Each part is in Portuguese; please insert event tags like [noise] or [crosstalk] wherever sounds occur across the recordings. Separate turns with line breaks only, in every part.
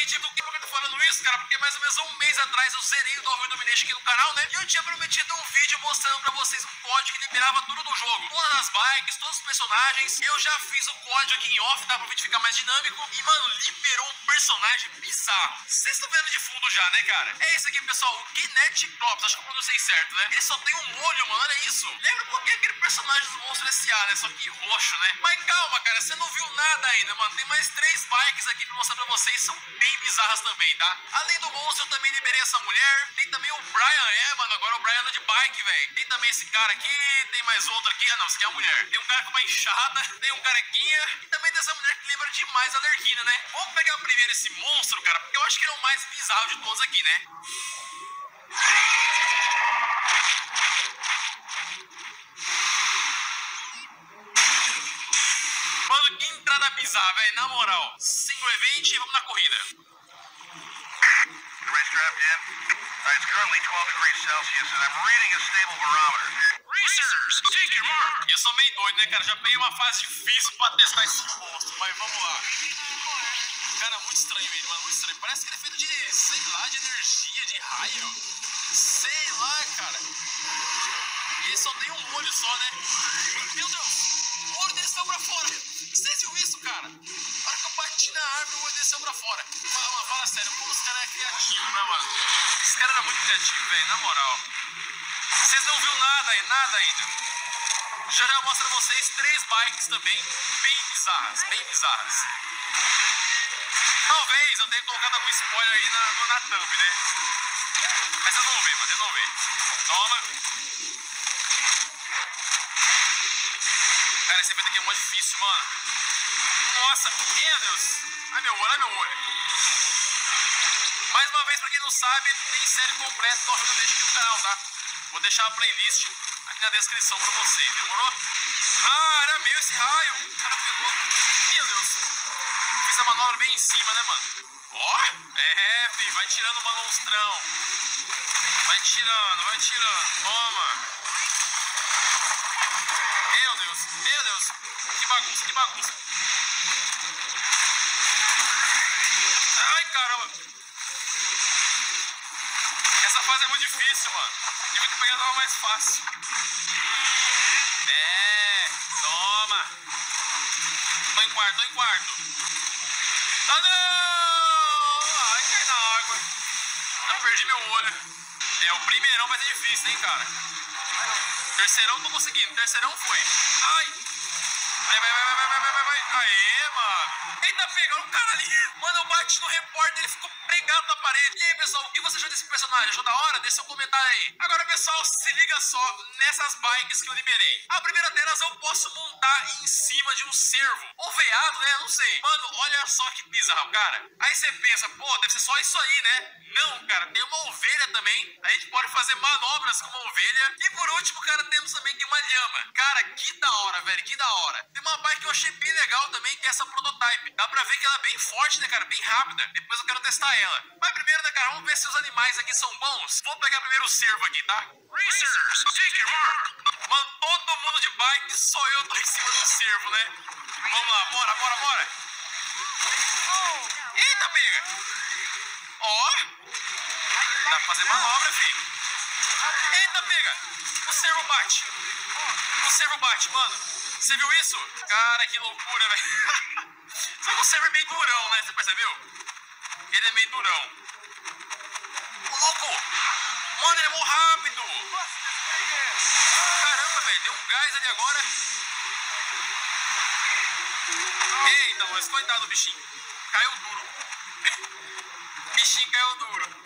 Exatamente. Por que eu tô falando isso, cara? Porque mais ou menos um mês atrás eu zerei o Dolphin Domination aqui no canal, né? E eu tinha prometido um vídeo mostrando pra vocês um código que liberava tudo do jogo. Todas as bikes, todos os personagens. Eu já fiz o código aqui em off, tá? Pra vídeo ficar mais dinâmico. E, mano, liberou um personagem bizarro. Vocês estão vendo de fundo já, né, cara? É esse aqui, pessoal. O Kinetic Props. Acho que eu pronunciei certo, né? Ele só tem um olho, mano. Olha isso. Lembra por que aquele personagem do Monstro S.A., né? Só que roxo, né? Mas calma, cara. Você não viu nada ainda, mano. Tem mais três bikes aqui pra mostrar pra vocês. São bem bizarras também, tá? Além do monstro, eu também liberei essa mulher. Tem também o Brian, é, mano. Agora o Brian anda de bike, velho. Tem também esse cara aqui. Tem mais outro aqui. Ah, não. Esse aqui é a mulher. Tem um cara com uma enxada. Tem um carequinha. E também tem essa mulher que lembra demais a Lerquina, né? Vamos pegar primeiro esse monstro, cara. Porque eu acho que ele é o mais bizarro de todos aqui, né? Bizarra, velho. Na moral. Single event e vamos na corrida.
Everybody strapped in? Right, it's currently 12 degrees Celsius, and I'm reading a stable barometer.
Racers, take your mark. Eu sou meio doido, né, cara? Já peguei uma fase difícil pra testar esse monstro, mas vamos lá. Cara, muito estranho ele, mano, muito estranho. Parece que ele é feito de, sei lá, de energia, de raio. Sei lá, cara. E ele só tem um olho só, né? Meu Deus, olho dele pra fora. Vocês viram isso, cara? A hora que eu bati na árvore, o olho dele pra fora. Fala, fala sério, como os caras é criativo, né, mano? Esse cara era muito criativo, velho, na moral. Vocês não viram nada aí, nada ainda. Já já mostro pra vocês três bikes também, bem bizarras, bem bizarras. Talvez eu tenha colocado algum spoiler aí na, na thumb, né? Mas vocês vão ver, mano, vocês vão ver. Toma. Cara, esse evento aqui é mó difícil, mano. Nossa, meu Deus. Ai, meu olho, ai, meu olho. Mais uma vez, pra quem não sabe, tem série completa do Arruda Deixa aqui no canal, tá? Vou deixar a playlist aqui na descrição pra vocês, demorou? Ah, era meu esse raio. Cara, pegou. Meu Deus. Fiz a manobra bem em cima, né, mano? Ó, é, fi, vai tirando o monstrão. Vai tirando, vai tirando. Toma. Meu Deus, meu Deus. Que bagunça, que bagunça. Ai, caramba. Essa fase é muito difícil, mano. Devia ter pegado uma mais fácil. É, toma. Tô em quarto, tô em quarto. Ah, não! Ai, cai na água. Já perdi meu olho. É, o primeirão vai ser difícil, hein, cara. Terceirão tô conseguindo. Terceirão foi. Ai. Vai, vai, vai, vai, vai, vai, vai, vai. Aê, mano. Eita, pegou um cara ali. Mano, eu bati no repórter, ele ficou pregado na parede. E aí, pessoal, o que você achou desse personagem? Achou da hora? Deixa seu comentário aí. Agora, pessoal, se liga só nessas bikes que eu liberei. A primeira delas eu posso montar em cima de um cervo. Ou veado, né? Não sei. Mano, olha só que bizarro, cara. Aí você pensa, pô, deve ser só isso aí, né? Não, cara, tem uma ovelha também. A gente pode fazer manobras com uma ovelha. E por último, cara, temos também aqui uma lhama. Cara, que da hora, velho, que da hora. Tem uma bike que eu achei bem legal também, que é essa prototype. Dá pra ver que ela é bem forte, né, cara? Bem rápida. Depois eu quero testar ela. Mas primeiro, né, cara, vamos ver se os animais aqui são bons. Vou pegar primeiro o cervo aqui, tá? Racers, take your mark. Mano, todo mundo de bike, só eu tô em cima do cervo, né? Vamos lá, bora, bora, bora. Eita, pega. Ó. Dá pra fazer manobra, filho. Eita, pega. O cervo bate. O cervo bate, mano. Você viu isso? Cara, que loucura, velho. Só que o cervo é meio durão, né? Você percebeu? Ele é meio durão. Ô, louco! Mano, ele é mó rápido! Caramba, velho, deu um gás ali agora. Eita, mas coitado do bichinho. Caiu duro. [laughs] bichinho caiu duro.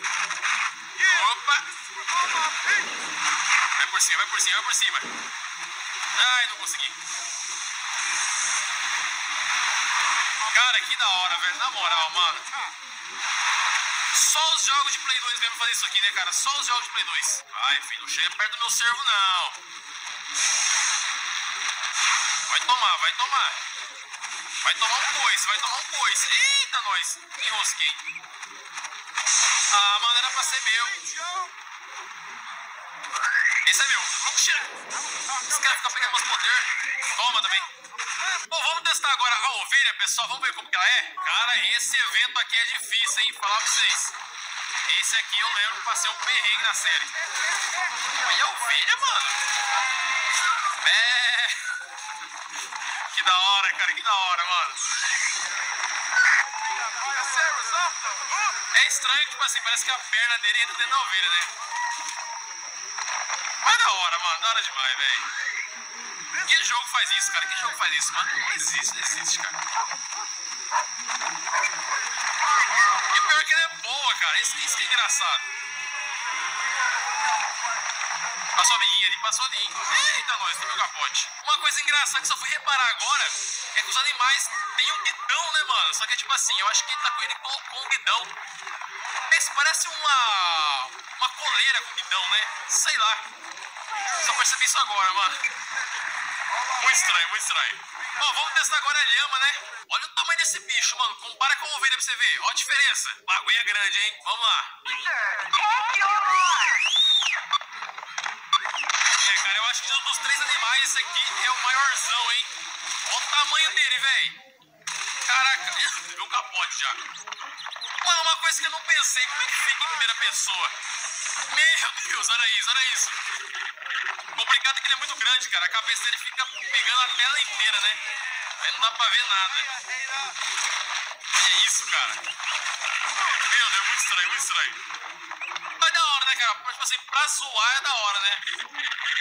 Opa! Vai por cima, vai por cima, vai por cima. Ai, não consegui. Cara, que da hora, velho. Na moral, mano. Só os jogos de Play 2 mesmo fazer isso aqui, né, cara? Só os jogos de Play 2. Vai, filho, não chega perto do meu servo, não. Vai tomar, vai tomar. Vai tomar um coice, vai tomar um coice. Eita, nós. Enrosquei. Ah, mano, era pra ser meu. Isso aí, meu. Vamos tirar. Esse cara fica pegando meus poder. Toma também. Bom, vamos testar agora a ovelha, pessoal. Vamos ver como que ela é. Cara, esse evento aqui é difícil, hein? Falar pra vocês. Esse aqui eu lembro que passei um perrengue na série. Olha a ovelha, mano. É. Que da hora, cara. Que da hora, mano. É estranho, tipo assim, parece que a perna dele entra dentro da ovelha, né? Mas da hora, mano. Da hora demais, velho. Que jogo faz isso, cara? Que jogo faz isso, mano? Não existe, não existe, cara. E pior é que ela é boa, cara. Isso, isso que é engraçado. Passou a amiguinha ali, passou ali. Eita, nós, tomei o capote. Uma coisa engraçada que só fui reparar agora é que os animais têm um guidão, né, mano? Só que é tipo assim, eu acho que ele, tá, ele colocou um guidão. Esse parece uma. uma coleira com guidão, né? Sei lá. Só percebi isso agora, mano. Muito estranho, muito estranho. Bom, vamos testar agora a lhama, né? Olha o tamanho desse bicho, mano. Compara com a ovelha pra você ver. Olha a diferença. Bagulho é grande, hein? Vamos lá. É, cara, eu acho que dos três animais, esse aqui é o maiorzão, hein? Olha o tamanho dele, velho. Caraca, [laughs] um capote já. Mano, uma coisa que eu não pensei, como é que fica em primeira pessoa? Meu Deus, olha isso, olha isso. Complicado é que ele é muito grande, cara. A cabeça dele fica pegando a tela inteira, né? Aí não dá pra ver nada. Que isso, cara? Meu Deus, muito estranho, muito estranho. Mas da hora, né, cara? Tipo assim, pra zoar é da hora, né?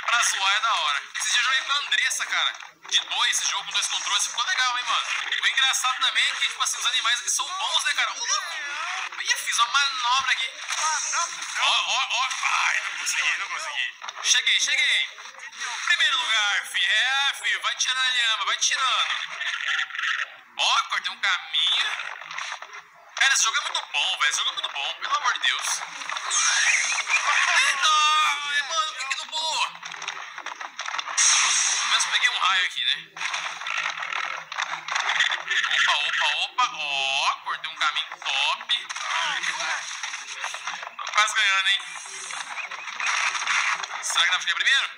[laughs] Pra zoar é da hora. Esse dia eu joguei com a Andressa, cara. De dois, esse jogo com dois controles. Ficou legal, hein, mano? O engraçado também é que, tipo assim, os animais aqui são bons, né, cara? Ô, louco! Ih, fiz uma manobra aqui. Ó, ó, ó. Ai, não consegui, não consegui. Cheguei, cheguei. Primeiro lugar, filho. É, filho. Vai tirando a lhama, vai tirando. Ó, cortei um caminho. Cara, esse jogo é muito bom, velho. Esse jogo é muito bom, pelo amor de Deus. Eita! Raio aqui, né? Opa, opa, opa. Ó, cortei um caminho top. Tô quase ganhando, hein? Será que não fiquei primeiro?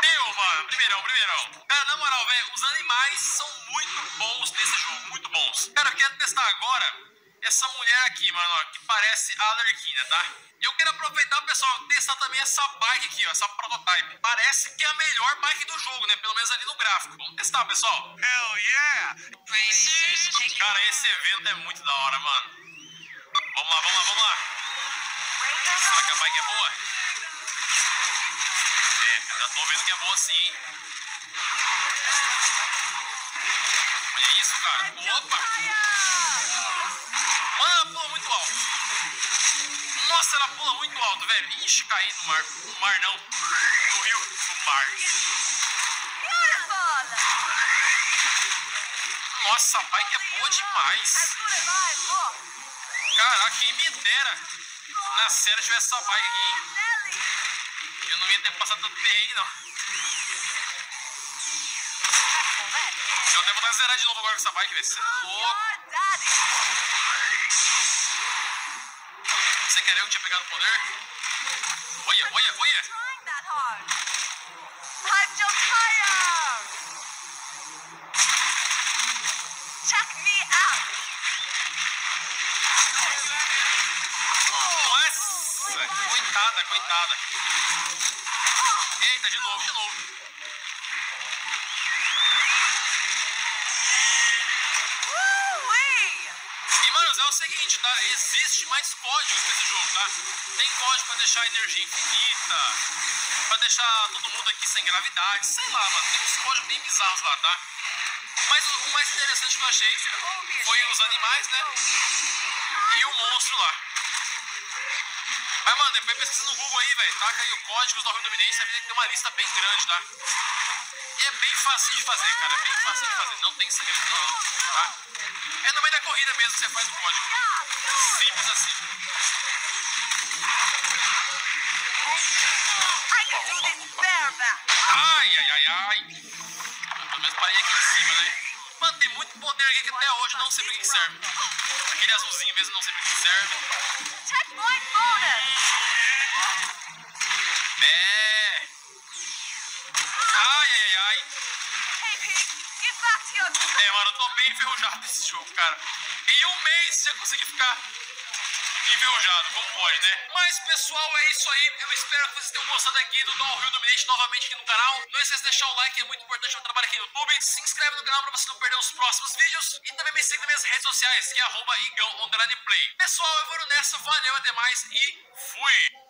Deu, mano. Primeirão, primeirão. Cara, na moral, velho, os animais são muito bons nesse jogo, muito bons. Cara, eu quero testar agora essa mulher aqui, mano, ó, que parece a Alerquina, tá? Eu quero aproveitar, pessoal, testar também essa bike aqui, ó, essa prototype. Parece que é a melhor bike do jogo, né? Pelo menos ali no gráfico. Vamos testar, pessoal.
Hell yeah!
Cara, esse evento é muito da hora, mano. Vamos lá, vamos lá, vamos lá. Será que a bike é boa? É, já tô vendo que é boa sim, hein? Olha isso, cara. Opa! Mano, pula muito alto. Nossa, ela pula muito alto, velho. Ixi, caí no mar. No mar não. No rio. No mar. Nossa, a bike é boa demais. Caraca, quem me dera na série tivesse essa bike aqui, hein? Eu não ia ter passado tanto perrengue, não. Eu vontade de zerar de novo agora com essa bike, velho. Você é louco. Você quer eu que tinha pegado o poder? Olha, olha, olha.
Check me out.
Nossa, coitada, coitada. Eita, de novo, de novo. É o seguinte, tá? Existe mais códigos nesse jogo, tá? Tem código pra deixar a energia infinita, pra deixar todo mundo aqui sem gravidade, sei lá, mano. Tem uns códigos bem bizarros lá, tá? Mas o mais interessante que eu achei foi os animais, né? E o monstro lá. Mas, mano, depois pesquisa no Google aí, velho. Taca aí o código do Rio Dominense, que tem uma lista bem grande, tá? E é bem fácil de fazer, cara. É bem fácil de fazer. Não tem segredo não, tá? É no meio da corrida mesmo que você faz o código. Simples assim.
Bareback.
Ai, ai, ai, ai. Pelo menos parei aqui em cima, né? Mano, tem muito poder aqui que até hoje não sei pra que serve. Aquele azulzinho mesmo não sei pra que que serve.
Checkpoint bonus.
Enferrujado jogo, cara. Em um mês você conseguir ficar enferrujado, como pode, né? Mas, pessoal, é isso aí. Eu espero que vocês tenham gostado aqui do Downhill Dominate novamente aqui no canal. Não esqueça de deixar o like, é muito importante o meu trabalho aqui no YouTube. Se inscreve no canal pra você não perder os próximos vídeos. E também me siga nas minhas redes sociais, que é arroba. Pessoal, eu vou nessa. Valeu, até mais e fui!